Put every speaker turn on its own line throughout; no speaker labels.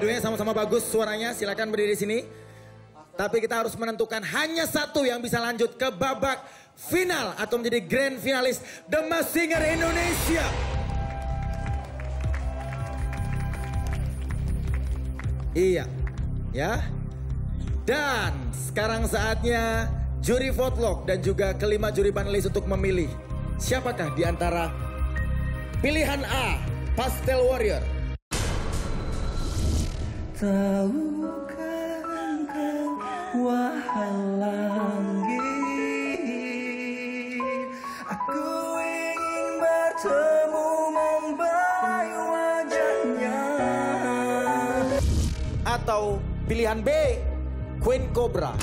dua-duanya sama-sama bagus suaranya. Silakan berdiri di sini. Tapi kita harus menentukan hanya satu yang bisa lanjut ke babak final atau menjadi grand finalis The Masked Singer Indonesia. Iya, ya. Dan sekarang saatnya juri votlog dan juga kelima juri panelis untuk memilih siapakah di antara pilihan A, Pastel Warrior.
Tahukah engkau wahai langit Aku ingin bertemu membayi wajahnya
Atau pilihan B, Queen Cobra.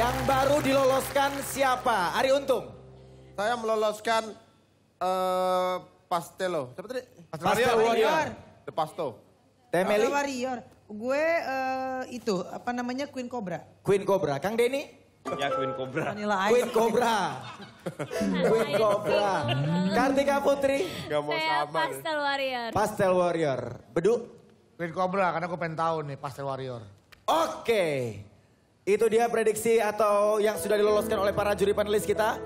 Yang baru diloloskan siapa? Ari Untung.
Saya meloloskan eh Pastelo. Siapa tadi?
Pastel Warrior.
The Pasto.
Temeli,
Kalau Warrior, gue eh, itu apa namanya Queen Cobra.
Queen Cobra. Kang Denny,
Ya Queen Cobra.
Vanilla Ice.
Queen Cobra. Queen Cobra. Kartika Putri,
Gak mau
Saya
sama. nih.
Pastel Warrior.
Pastel Warrior. Bedu?
Queen Cobra karena gue pengen tahu nih Pastel Warrior.
Oke. Itu dia prediksi atau yang sudah diloloskan oleh para juri panelis kita.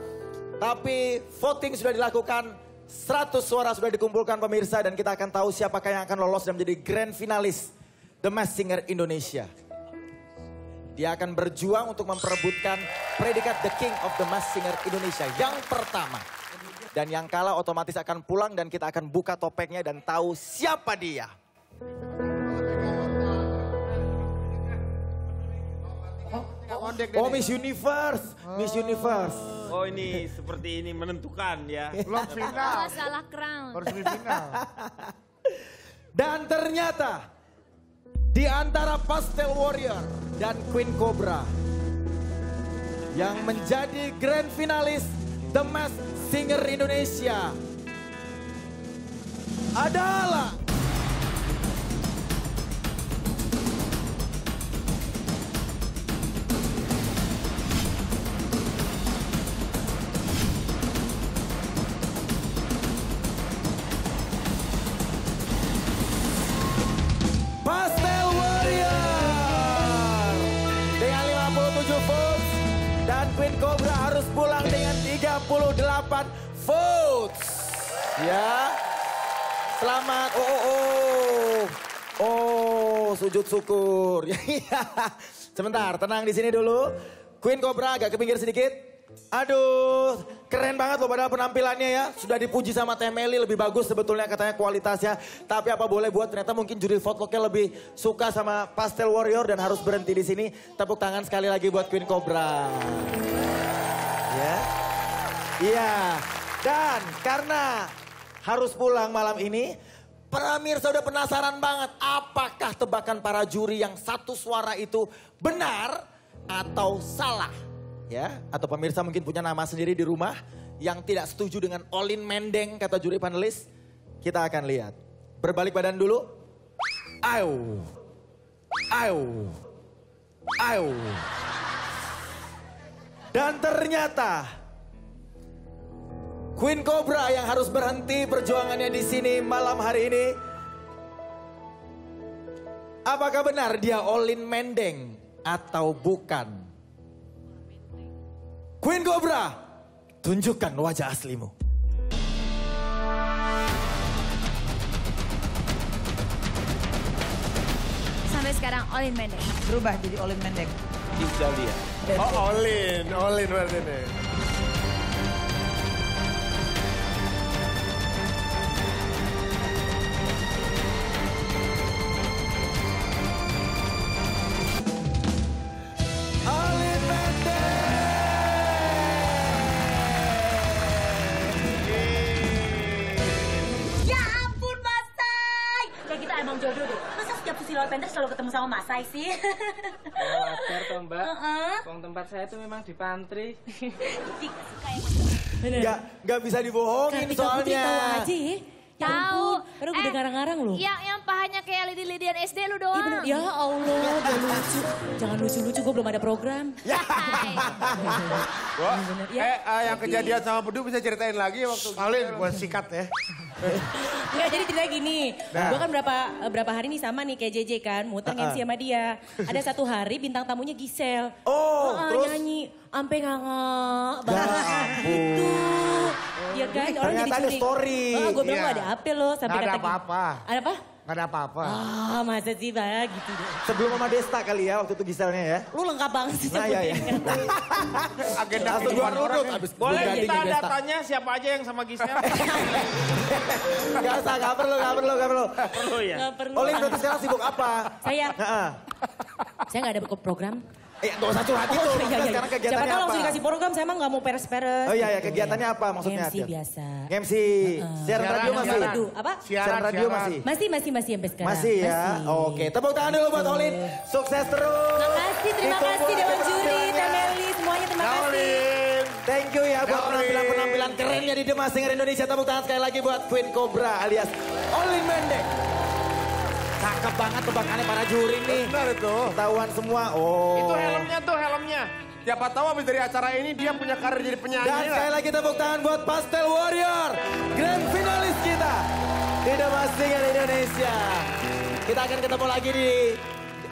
Tapi voting sudah dilakukan. 100 suara sudah dikumpulkan pemirsa dan kita akan tahu siapakah yang akan lolos dan menjadi grand finalis The Masked Singer Indonesia. Dia akan berjuang untuk memperebutkan predikat The King of the Masked Singer Indonesia yang pertama. Dan yang kalah otomatis akan pulang dan kita akan buka topengnya dan tahu siapa dia. Oh Miss Universe, Miss Universe.
Oh ini seperti ini menentukan ya.
Belum final,
Oh, salah crown.
baru semifinal.
Dan ternyata di antara Pastel Warrior dan Queen Cobra yang menjadi grand finalis The Masked Singer Indonesia. Adalah votes dan Queen Cobra harus pulang dengan 38 votes. Ya. Selamat. Oh, oh, oh. Oh, sujud syukur. Sebentar, tenang di sini dulu. Queen Cobra agak ke pinggir sedikit. Aduh, keren banget loh padahal penampilannya ya. Sudah dipuji sama Temeli lebih bagus sebetulnya katanya kualitasnya. Tapi apa boleh buat ternyata mungkin juri votlognya lebih suka sama Pastel Warrior dan harus berhenti di sini. Tepuk tangan sekali lagi buat Queen Cobra. Ya. Iya. Dan karena harus pulang malam ini, Pemirsa udah penasaran banget apakah tebakan para juri yang satu suara itu benar atau salah? Ya, atau pemirsa mungkin punya nama sendiri di rumah yang tidak setuju dengan Olin Mendeng kata juri panelis. Kita akan lihat. Berbalik badan dulu. Ayo. Ayo. Ayo. Dan ternyata Queen Cobra yang harus berhenti perjuangannya di sini malam hari ini. Apakah benar dia Olin Mendeng atau bukan? Queen Cobra, tunjukkan wajah aslimu.
Sampai sekarang Olin Mendeng.
Berubah jadi Olin Mendek.
Italia.
Oh, Olin. Olin berarti nih.
Jodoh deh. Masa setiap Susi lewat pentas selalu ketemu sama Mas Sai sih?
Wajar toh mbak.
Heeh.
Wong tempat saya itu memang di pantry.
Kiki gak suka ya.
Nggak, nggak bisa dibohongin
Kartika Putri
soalnya.
tahu aja ya. Ya
Tahu.
gue
Eh,
udah ngarang-ngarang loh.
Yang yang kayak lidi-lidian SD lu doang.
bener. Ya Allah, lucu. Jangan lucu-lucu, gue belum ada program.
Hai.
Wah.
Ya.
eh ah, yang kejadian sama Bedu bisa ceritain lagi waktu
Paling gue sikat ya.
Enggak, jadi cerita gini.
Nah.
Gue kan berapa berapa hari nih sama nih kayak JJ kan, muter MC sama dia. Ada satu hari bintang tamunya Gisel.
Oh,
Heeh,
terus?
nyanyi sampai nganga banget
ampun.
gitu. Iya kan, orang jadi
Ternyata ada
curiga.
story.
Oh, gue bilang
Iya.
"Wah, ada apa lo sampai
ada
kata gitu.
apa-apa.
Ada apa?
Gak ada apa-apa.
Ah, masa sih Bang gitu deh.
Sebelum Mama Desta kali ya waktu itu Giselnya ya.
Lu lengkap banget sih
Nah, iya, iya.
sebutin.
agenda
Langsung
orang
rudut
ya.
abis
Boleh kita datanya siapa aja yang sama Gisel?
Gak usah, gak perlu, gak perlu, gak perlu.
Perlu ya?
Nggak perlu.
Berarti sekarang sibuk apa?
Saya,
Heeh.
saya nggak ada program.
Eh, gak usah curhat itu.
Oh, iya, iya, iya.
Sekarang
Siapa
kegiatannya
tahu
apa?
langsung dikasih program, saya emang nggak mau peres-peres.
Oh iya, iya, kegiatannya apa maksudnya?
MC biasa.
MC. Siaran radio masih?
Siaran. Aduh, apa?
Siaran radio masih?
Masih, masih, masih sampai sekarang.
Masih ya? Oke, tepuk tangan dulu buat Olin. Sukses terus.
Terima kasih, terima kasih Dewan Juri. Temeli, semuanya terima kasih.
Thank you ya buat
Olin.
penampilan-penampilan kerennya di The Masked Singer Indonesia. Tepuk tangan sekali lagi buat Queen Cobra alias Olin Mendek. Cakep banget tebakannya para juri nih.
Benar itu.
Ketahuan semua. Oh.
Itu helmnya tuh helmnya.
Siapa tahu habis dari acara ini dia punya karir jadi penyanyi.
Dan sekali lagi tepuk tangan buat Pastel Warrior. Grand finalis kita. Di The Masked Singer Indonesia. Kita akan ketemu lagi di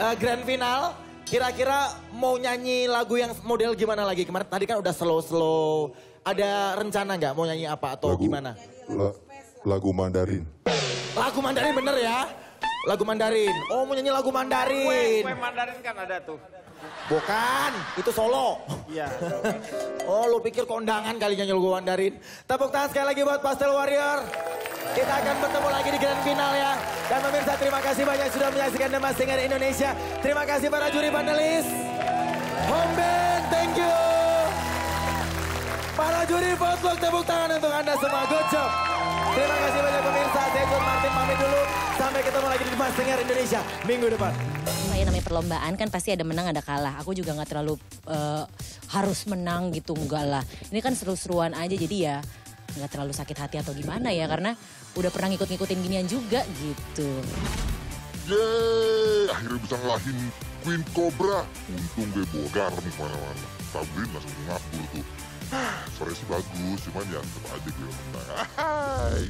uh, grand final. Kira-kira mau nyanyi lagu yang model gimana lagi? Kemarin tadi kan udah slow-slow. Ada rencana nggak mau nyanyi apa atau gimana?
La- lagu Mandarin.
Lagu Mandarin bener ya? Lagu Mandarin. Oh mau nyanyi lagu
Kue,
Mandarin.
kue Mandarin kan ada tuh.
Bukan, itu solo.
Iya.
oh lu pikir kondangan kali nyanyi lagu Mandarin. Tepuk tangan sekali lagi buat Pastel Warrior. Kita akan bertemu lagi di grand final ya. Dan pemirsa terima kasih banyak sudah menyaksikan The Masked Singer Indonesia. Terima kasih para juri panelis. Home band, thank you. Para juri vote tepuk tangan untuk Anda semua. Good job. Terima kasih Sampai ketemu lagi di Masked Singer Indonesia minggu depan.
Saya namanya perlombaan kan pasti ada menang ada kalah. Aku juga nggak terlalu eh, harus menang gitu enggak lah. Ini kan seru-seruan aja jadi ya nggak terlalu sakit hati atau gimana ya karena udah pernah ngikut-ngikutin ginian juga gitu.
Yeay, akhirnya bisa ngalahin Queen Cobra. Untung gue bawa garam ke mana-mana. Sabrina langsung ngabur tuh. Suaranya sih bagus, cuman ya tetap aja gue menang. Hai.